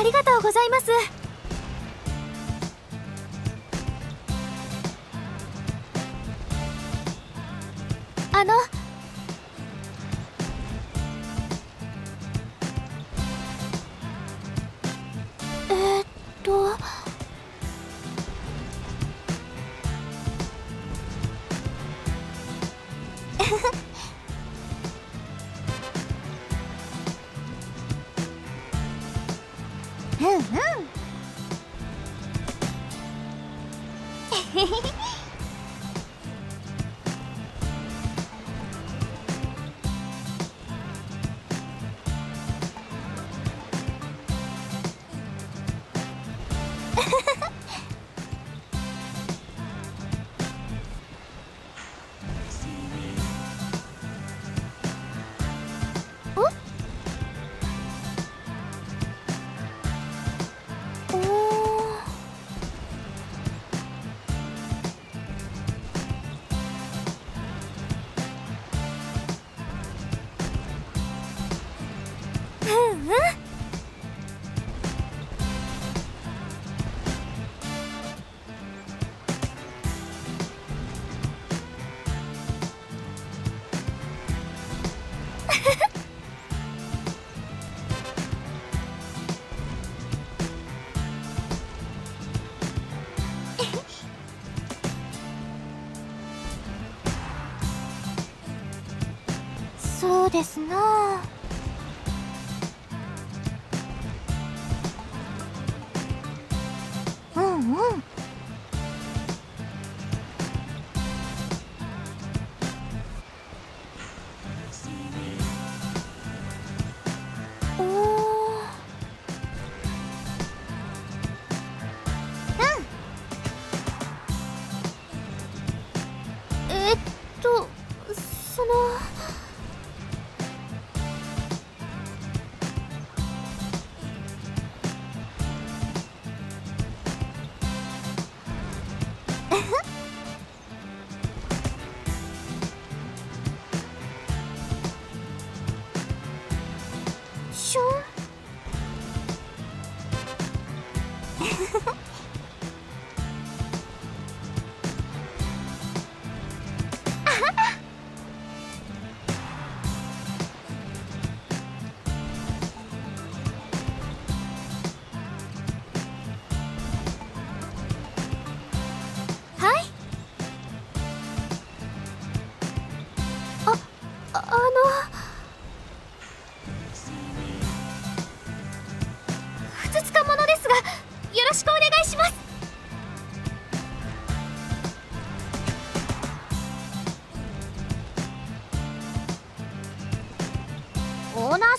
ありがとうございます。あのうんうん。そうですな。あうんうん。おおうん。えっとそのあのふつつか者ですがよろしくお願いしますオーナー